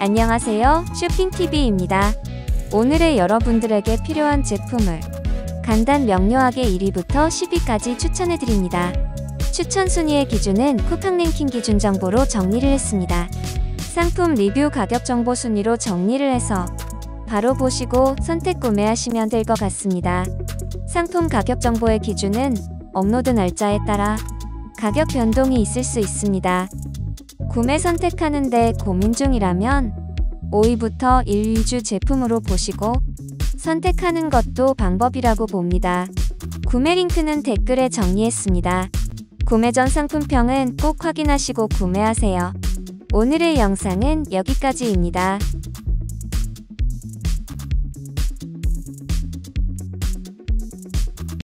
안녕하세요. 쇼핑TV입니다. 오늘의 여러분들에게 필요한 제품을 간단 명료하게 1위부터 10위까지 추천해드립니다. 추천 순위의 기준은 쿠팡 랭킹 기준 정보로 정리를 했습니다. 상품 리뷰 가격 정보 순위로 정리를 해서 바로 보시고 선택 구매하시면 될 것 같습니다. 상품 가격 정보의 기준은 업로드 날짜에 따라 가격 변동이 있을 수 있습니다. 구매 선택하는데 고민 중이라면 5위부터 1, 2주 제품으로 보시고 선택하는 것도 방법이라고 봅니다. 구매 링크는 댓글에 정리했습니다. 구매 전 상품평은 꼭 확인하시고 구매하세요. 오늘의 영상은 여기까지입니다.